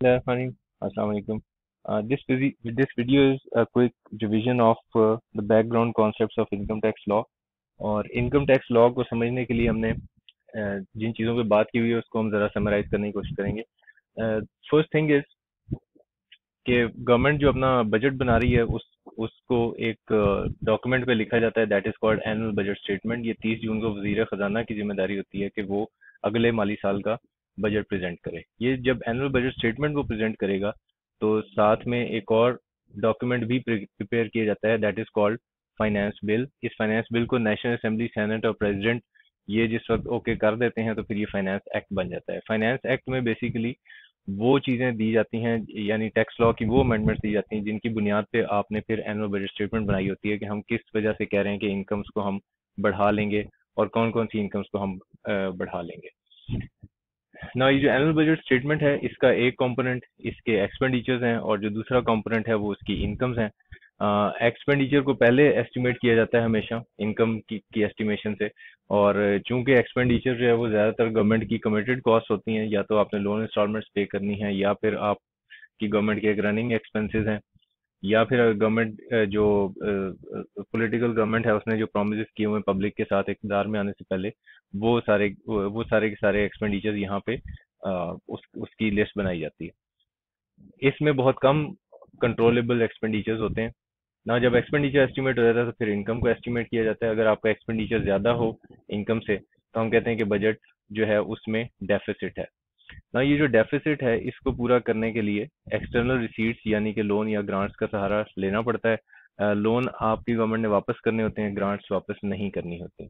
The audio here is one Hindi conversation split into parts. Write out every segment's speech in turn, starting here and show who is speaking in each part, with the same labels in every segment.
Speaker 1: Hello, Harim. Assalamu alaikum. Uh, this, this video is a quick revision of uh, the background concepts of income tax law और इनकम टैक्स लॉ को समझने के लिए हमने uh, जिन चीज़ों पे बात की हुई है उसको हम ज़रा समराइज करने की कोशिश करेंगे फ़र्स्ट थिंग इज़ कि गवर्नमेंट जो अपना बजट बना रही है उस उसको एक डॉक्यूमेंट uh, पे लिखा जाता है that is called annual budget statement ये 30 जून को वज़ीर ख़जाना की ज़िम्मेदारी होती है कि वो अगले माली साल का बजट प्रेजेंट करे। ये जब एनुअल बजट स्टेटमेंट वो प्रेजेंट करेगा तो साथ में एक और डॉक्यूमेंट भी प्रिपेयर किया जाता है that is called finance bill इस फाइनेंस बिल को नेशनल असेंबली सेनेट और प्रेसिडेंट ये जिस वक्त ओके कर देते हैं तो फिर ये फाइनेंस एक्ट बन जाता है। फाइनेंस एक्ट में बेसिकली वो चीज़ें दी जाती हैं, यानी टैक्स लॉ की वो अमेंडमेंट्स दी जाती हैं, जिनकी बुनियाद पे आपने फिर एनुअल बजट स्टेटमेंट बनाई होती है कि हम किस वजह से कह रहे हैं कि इनकम्स को हम बढ़ा लेंगे और कौन कौन सी इनकम्स को हम बढ़ा लेंगे। ना ये जो एनुअल बजट स्टेटमेंट है इसका एक कंपोनेंट इसके एक्सपेंडिचर्स हैं और जो दूसरा कंपोनेंट है वो उसकी इनकम्स हैं। एक्सपेंडिचर को पहले एस्टिमेट किया जाता है हमेशा इनकम की, की एस्टिमेशन से। और चूँकि एक्सपेंडिचर जो है वो ज़्यादातर गवर्नमेंट की कमिटेड कॉस्ट होती हैं या तो आपने लोन इंस्टॉलमेंट्स पे करनी है या फिर आप की गवर्नमेंट के एक रनिंग एक्सपेंसेस हैं। या फिर गवर्नमेंट जो पॉलिटिकल गवर्नमेंट है, उसने जो प्रोमिस किए हुए पब्लिक के साथ इकदार में आने से पहले, वो सारे वो सारे के सारे एक्सपेंडिचर यहाँ पे उस, उसकी लिस्ट बनाई जाती है। इसमें बहुत कम कंट्रोलेबल एक्सपेंडिचर्स होते हैं। ना जब एक्सपेंडिचर एस्टिमेट हो जाता है तो फिर इनकम को एस्टिमेट किया जाता है। अगर आपका एक्सपेंडिचर ज़्यादा हो इनकम से तो हम कहते हैं कि बजट जो है, उसमें डेफिसिट है। ना, ये जो डेफिसिट है, इसको पूरा करने के लिए एक्सटर्नल रिसीट्स यानी कि लोन या ग्रांट्स का सहारा लेना पड़ता है। लोन आपकी गवर्नमेंट ने वापस करने होते हैं ग्रांट्स वापस नहीं करनी होती।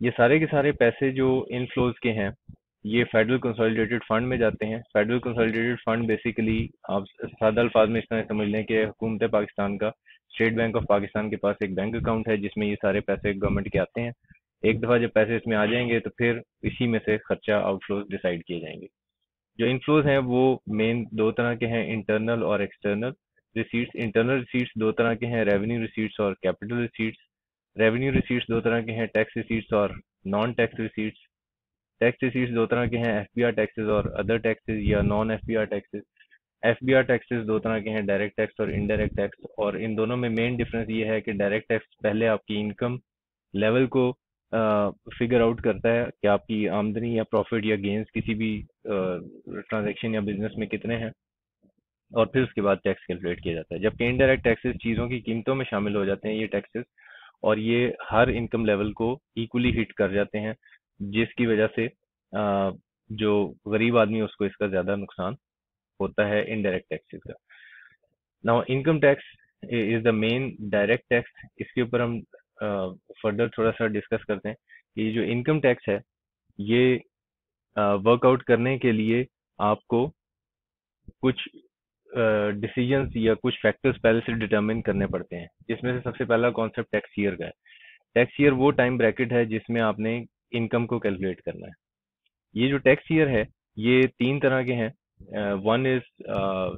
Speaker 1: ये सारे के सारे पैसे जो इनफ्लोज के हैं, ये फेडरल कंसोलिडेटेड फंड में जाते हैं। फेडरल कंसोलिडेटेड फंड बेसिकली आप सादा अल्फाज में इस तरह समझ लें कि हुकूमत पाकिस्तान का। स्टेट बैंक ऑफ़ पाकिस्तान के पास एक बैंक अकाउंट है, जिसमें ये सारे पैसे गवर्नमेंट के आते हैं। एक दफ़ा जब पैसे इसमें आ जाएँगे तो फिर इसी में से खर्चा आउटफ्लोज डिसाइड किए जाएँगे। जो इनफ्लोज हैं, वो मेन दो तरह के हैं इंटरनल और एक्सटर्नल रिसीट्स इंटरनल रिसीट्स दो तरह के हैं रेवेन्यू रिसीट्स और कैपिटल रिसीट्स रेवेन्यू रिसीट्स दो तरह के हैं टैक्स रिसीट्स और non tax receipts tax receipts दो तरह के हैं एफ़ बी आर टैक्सेज और अदर टैक्सेज या non F B R taxes F B R taxes दो तरह के हैं डायरेक्ट टैक्स और इनडायरेक्ट टैक्स और इन दोनों में मेन डिफरेंस ये है कि डायरेक्ट टैक्स पहले आपकी इनकम लेवल को फिगर आउट करता है कि आपकी आमदनी या प्रॉफिट या गेंस किसी भी ट्रांजैक्शन या बिज़नेस में कितने हैं और फिर उसके बाद टैक्स कैलकुलेट किया जाता है। जबकि इनडायरेक्ट टैक्सेस चीज़ों की कीमतों में शामिल हो जाते हैं ये टैक्सेस और ये हर इनकम लेवल को इक्वली हिट कर जाते हैं, जिसकी वजह से जो गरीब आदमी उसको इसका ज़्यादा नुकसान होता है इनडायरेक्ट टैक्सेस का। Now income tax is the main direct tax इसके ऊपर हम फर्दर थोड़ा सा डिस्कस करते हैं कि जो इनकम टैक्स है, ये वर्कआउट करने के लिए आपको कुछ डिसीजंस या कुछ फैक्टर्स पहले से डिटरमिन करने पड़ते हैं। जिसमें से सबसे पहला कॉन्सेप्ट टैक्स ईयर का है। टैक्स ईयर वो टाइम ब्रैकेट है जिसमें आपने इनकम को कैलकुलेट करना है। ये जो टैक्स ईयर है, ये तीन तरह के हैं। One is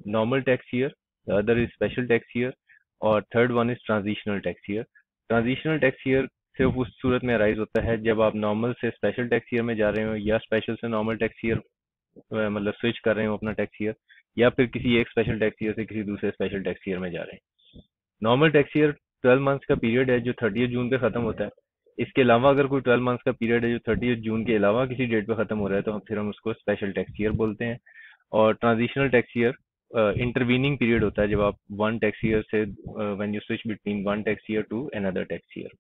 Speaker 1: normal tax year other is special tax year और third one is transitional tax year transitional tax year सिर्फ़ उस सूरत में अराइज होता है जब आप नॉर्मल से स्पेशल टैक्स ईयर में जा रहे हो या स्पेशल से नॉर्मल टैक्स ईयर मतलब स्विच कर रहे हो अपना टैक्स ईयर या फिर किसी एक स्पेशल टैक्स ईयर से किसी दूसरे स्पेशल टैक्स ईयर में जा रहे हैं। Normal tax year twelve months का पीरियड है जो थर्टी जून पे खत्म होता है। इसके अलावा अगर कोई ट्वेल्व मंथ्स का पीरियड है जो थर्टी जून के अलावा किसी डेट पे खत्म हो रहा है तो फिर हम उसको स्पेशल टैक्स ईयर बोलते हैं। और transitional tax year intervening period होता है जब आप वन टैक्स ईयर से when you switch between one tax year to another tax year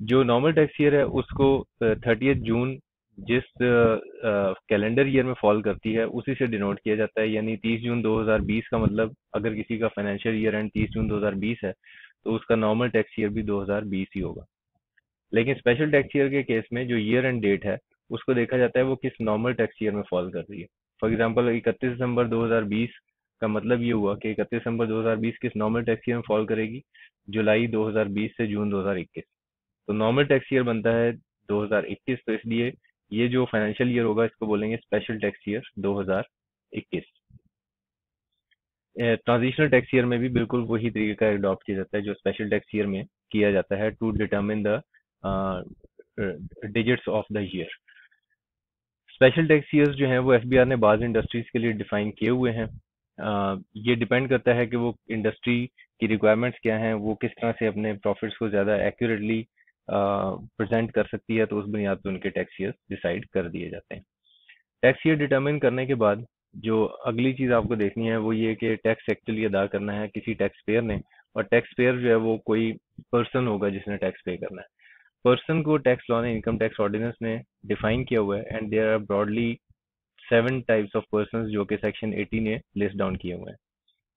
Speaker 1: जो नॉर्मल टैक्स ईयर है उसको थर्टी uh, जून जिस कैलेंडर uh, ईयर में फॉल करती है उसी से डिनोट किया जाता है। यानी 30 जून 2020 का मतलब अगर किसी का फाइनेंशियल ईयर एंड 30 जून 2020 है तो उसका नॉर्मल टैक्स ईयर भी 2020 ही होगा। लेकिन स्पेशल टैक्स ईयर के केस में जो ईयर एंड डेट है उसको देखा जाता है वो किस नॉर्मल टैक्स ईयर में फॉल कर रही है। फॉर एग्ज़ाम्पल इकतीस दिसंबर 2020 का मतलब ये हुआ कि इकतीस दिसंबर 2020 किस नॉर्मल टैक्स ईयर में फॉल करेगी? जुलाई 2020 से जून 2021 तो नॉर्मल टैक्स ईयर बनता है 2021 तो इसलिए ये जो फाइनेंशियल ईयर होगा, इसको बोलेंगे special tax year 2021 transitional tax year में भी बिल्कुल वही तरीके का अडॉप्ट किया जाता है, जो स्पेशल टैक्स ईयर में किया जाता है to determine the digits of the year special tax years जो हैं, वो एफ़ ने बाज इंडस्ट्रीज़ के लिए डिफाइन किए हुए हैं। ये डिपेंड करता है कि वो इंडस्ट्री की रिक्वायरमेंट्स क्या हैं, वो किस तरह से अपने प्रॉफिट्स को ज़्यादा एक्यूरेटली प्रेजेंट कर सकती है तो उस बुनियाद पर उनके टैक्स ईयर्स डिसाइड कर दिए जाते हैं। टैक्स ईयर डिटर्मिन करने के बाद जो अगली चीज़ आपको देखनी है, वो ये कि टैक्स एक्चुअली अदा करना है किसी टैक्स पेयर ने, और टैक्स पेयर जो है वो कोई पर्सन होगा जिसने टैक्स पे करना है। पर्सन को टैक्स लॉ ने इनकम टैक्स ऑर्डिनेंस ने डिफाइन किया हुआ है and there are broadly seven types of person जो कि सेक्शन 18 ने लिस्ट डाउन किए हुए हैं।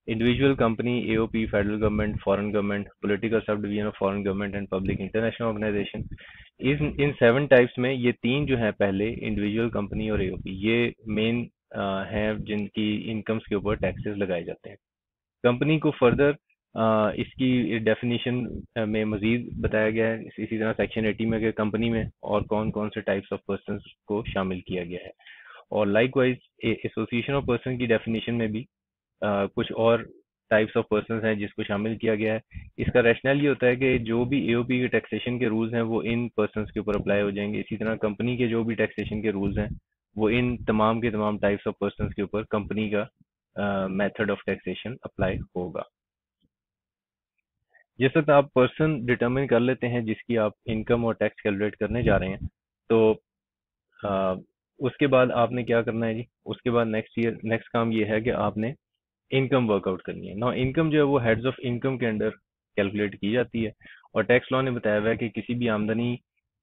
Speaker 1: Individual company AOP federal government foreign government political subdivision of foreign government and public international organisation in in seven types में ये तीन जो है पहले इंडिविजुअल कंपनी और एओपी ये मेन हैं जिनकी इनकम्स के ऊपर टैक्सेस लगाए जाते हैं। कंपनी को फर्दर इसकी डेफिनेशन में मजीद बताया गया है। इसी तरह सेक्शन एटी में कंपनी में और कौन कौन से टाइप्स ऑफ़ पर्सन को शामिल किया गया है। और likewise association of person की डेफिनेशन में भी आ, कुछ और टाइप्स ऑफ़ पर्सन हैं जिसको शामिल किया गया है। इसका रैशनल ये होता है कि जो भी एओपी के टैक्सेशन के रूल्स हैं वो इन पर्सन के ऊपर अप्लाई हो जाएँगे। इसी तरह कंपनी के जो भी टैक्सेशन के रूल्स हैं वो इन तमाम के तमाम टाइप्स ऑफ़ पर्सन के ऊपर कंपनी का मेथड ऑफ़ टैक्सेशन अप्लाई होगा। जिस वक्त आप पर्सन डिटर्मिन कर लेते हैं जिसकी आप इनकम और टैक्स कैलकुलेट करने जा रहे हैं। तो आ, उसके बाद आपने क्या करना है जी? उसके बाद नेक्स्ट ईयर नेक्स्ट काम ये है कि आपने इनकम वर्कआउट करनी है। ना इनकम जो है वो हेड्स ऑफ़ इनकम के अंडर कैलकुलेट की जाती है। और टैक्स लॉ ने बताया हुआ है कि किसी भी आमदनी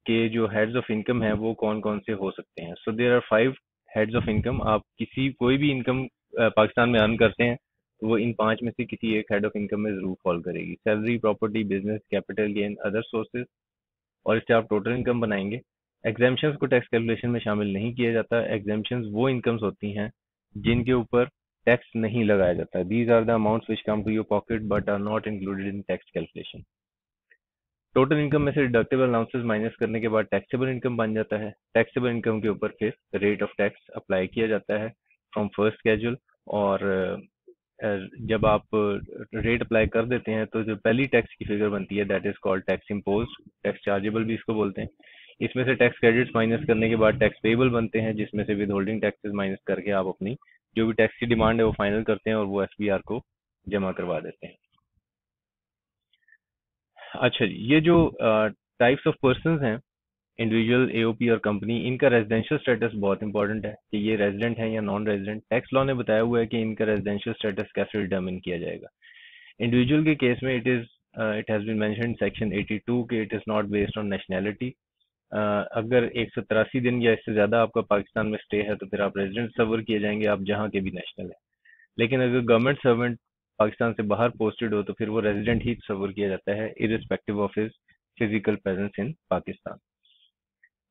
Speaker 1: के जो हेड्स ऑफ़ इनकम है वो कौन कौन से हो सकते हैं। So there are five heads of income आप किसी कोई भी इनकम पाकिस्तान में अर्न करते हैं। वो इन पाँच में से किसी एक हेड ऑफ़ इनकम में ज़रूर फॉल करेगी। Salary property business capital gain other sources और इससे आप टोटल इनकम बनाएँगे। एग्जामेशन को टैक्स कैलकुलेशन में शामिल नहीं किया जाता। एग्जामेशन वो इनकम्स होती हैं जिनके ऊपर टैक्स नहीं लगाया जाता। These are the amounts which come to your pocket but are not included in tax calculation total income में से डिडक्टेबल अलाउंसेस माइनस करने के बाद टैक्सेबल इनकम बन जाता है। टैक्सेबल इनकम के ऊपर फिर रेट ऑफ़ टैक्स अप्लाई किया जाता है फ्रॉम फ़र्स्ट कैजुअल और जब आप रेट अप्लाई कर देते हैं तो जो पहली टैक्स की फिगर बनती है that is called tax impose tax chargeable भी इसको बोलते हैं। इसमें से टैक्स क्रेडिट्स माइनस करने के बाद टैक्स पेबल बनते हैं, जिसमें से विद होल्डिंग टैक्सेस माइनस करके आप अपनी जो भी टैक्स की डिमांड है, वो फाइनल करते हैं और वो एसबीआर को जमा करवा देते हैं। अच्छा जी, ये जो टाइप्स ऑफ़ पर्सन हैं इंडिविजुअल एओपी और कंपनी इनका रेजिडेंशियल स्टेटस बहुत इंपॉर्टेंट है कि ये रेजिडेंट है या नॉन रेजिडेंट टैक्स लॉ ने बताया हुआ है कि इनका रेजिडेंशियल स्टेटस कैसे डिटर्मिन किया जाएगा। इंडिविजुअल के केस में it is it has been mentioned section 82 के it is not based on nationality अगर एक सौ तिरासी दिन या इससे ज़्यादा आपका पाकिस्तान में स्टे है तो फिर आप रेजिडेंट सवर किए जाएँगे, आप जहाँ के भी नेशनल है। लेकिन अगर गवर्नमेंट सर्वेंट पाकिस्तान से बाहर पोस्टेड हो तो फिर वो रेजिडेंट ही सवर किया जाता है irrespective of his physical presence in Pakistan.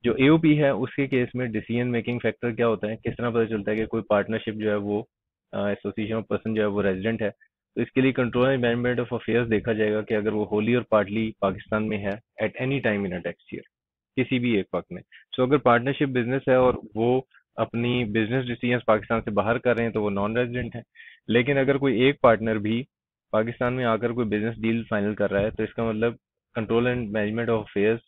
Speaker 1: जो एओपी है उसके केस में डिसीज़न मेकिंग फैक्टर क्या होता है? किस तरह पता चलता है कि कोई पार्टनरशिप जो है वो एसोसिएशन ऑफ़ पर्सन जो है वो रेजिडेंट है? तो इसके लिए control and management of affairs देखा जाएगा कि अगर वो होली और पार्टली पाकिस्तान में है at any time in a tax year किसी भी एक वक्त में। सो so, अगर पार्टनरशिप बिज़नेस है और वो अपनी बिज़नेस डिसीज़न पाकिस्तान से बाहर कर रहे हैं तो वो नॉन रेजिडेंट है। लेकिन अगर कोई एक पार्टनर भी पाकिस्तान में आकर कोई बिज़नेस डील फाइनल कर रहा है तो इसका मतलब control and management of affairs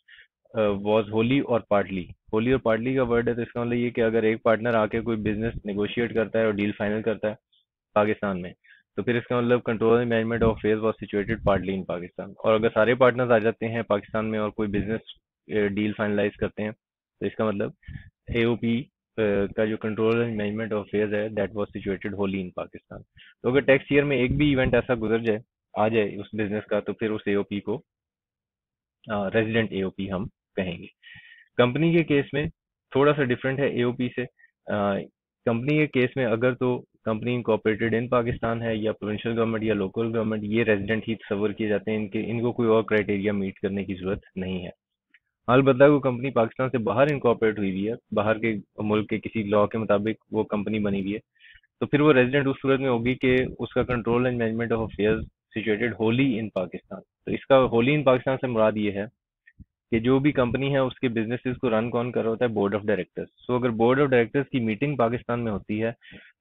Speaker 1: was wholly और पार्टली। होली और पार्टली का वर्ड है तो इसका मतलब ये कि अगर एक पार्टनर आके कोई बिज़नेस नेगोशिएट करता है और डील फाइनल करता है पाकिस्तान में तो फिर इसका मतलब control and management of affairs was situated partly in Pakistan. और अगर सारे पार्टनर्स आ जाते हैं पाकिस्तान में और कोई बिज़नेस डील फाइनलाइज करते हैं तो इसका मतलब ए, का जो control and management of affairs है that was situated wholly in Pakistan. तो अगर टैक्स ईयर में एक भी इवेंट ऐसा गुजर जाए, आ जाए उस बिज़नेस का तो फिर उस ए को रेजिडेंट ए हम कंपनी के केस में थोड़ा सा डिफरेंट है एओपी से। कंपनी के केस में अगर तो कंपनी इनकॉपरेटेड इन पाकिस्तान है या प्रोविंशियल गवर्नमेंट या लोकल गवर्नमेंट ये रेजिडेंट ही तस्वर किए जाते हैं। इनके, इनको कोई और क्राइटेरिया मीट करने की ज़रूरत नहीं है। बदला को कंपनी पाकिस्तान से बाहर इनकॉपरेट हुई हुई है। बाहर के मुल्क के किसी लॉ के मुताबिक वो कंपनी बनी हुई है। तो फिर वो रेजिडेंट उस सूरत में होगी कि उसका control and management of affairs situated wholly in Pakistan. तो इसका होली इन पाकिस्तान से मुराद ये है कि जो भी कंपनी है, उसके बिजनेसेस को रन कौन कर रहा होता है? बोर्ड ऑफ़ डायरेक्टर्स सो अगर बोर्ड ऑफ़ डायरेक्टर्स की मीटिंग पाकिस्तान में होती है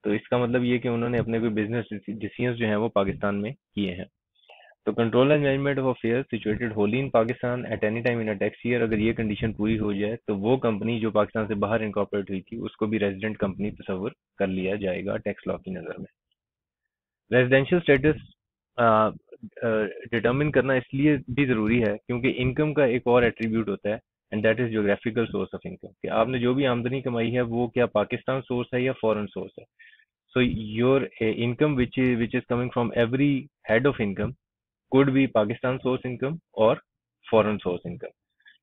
Speaker 1: तो इसका मतलब ये कि उन्होंने अपने कोई बिज़नेस डिसीज़न जो है, वो पाकिस्तान में किए हैं। तो control and management of affair situated wholly in Pakistan at any time in tax year अगर ये कंडीशन पूरी हो जाए तो वो कंपनी जो पाकिस्तान से बाहर इनकॉर्पोरेट हुई थी, उसको भी रेजिडेंट कंपनी तस्वर कर लिया जाएगा टैक्स लॉ की नज़र में। रेजिडेंशियल स्टेटस डिटर्मिन करना इसलिए भी ज़रूरी है क्योंकि इनकम का एक और एट्रीब्यूट होता है and that is geographical source of income कि आपने जो भी आमदनी कमाई है वो क्या पाकिस्तान सोर्स है या फॉरेन सोर्स है? So your income which which is coming from every head of income could be Pakistan source income और फॉरेन सोर्स इनकम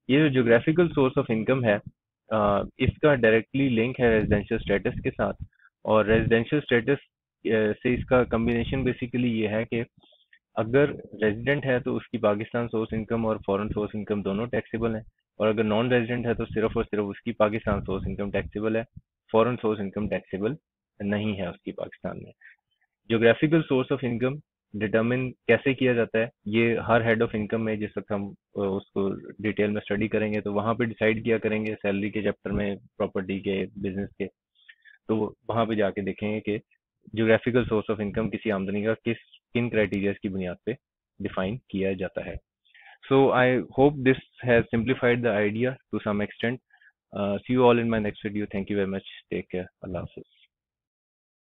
Speaker 1: ये जो जोग्राफिकल सोर्स ऑफ़ इनकम है uh, इसका डायरेक्टली लिंक है रेजिडेंशियल स्टेटस के साथ और रेजिडेंशियल स्टेटस से इसका कम्बिनेशन बेसिकली ये है कि अगर रेजिडेंट है तो उसकी पाकिस्तान सोर्स इनकम और फॉरेन सोर्स इनकम दोनों टैक्सेबल है। और अगर नॉन रेजिडेंट है तो सिर्फ़ और सिर्फ़ उसकी पाकिस्तान सोर्स इनकम टैक्सेबल है फॉरेन सोर्स इनकम टैक्सेबल नहीं है उसकी पाकिस्तान में। Geographical source of income determine कैसे किया जाता है, ये हर हेड ऑफ़ इनकम में जिस वक्त हम उसको डिटेल में स्टडी करेंगे तो वहाँ पे डिसाइड किया करेंगे सैलरी के चैप्टर में प्रॉपर्टी के बिज़नेस के। तो वहाँ पे जाके देखेंगे कि जोग्राफिकल सोर्स ऑफ़ इनकम किसी आमदनी का किस किन क्राइटेरियाज की बुनियाद पे डिफाइन किया जाता है। So I hope this has simplified the idea to some extent see you all in my next video thank you very much take care Allah हाफिज़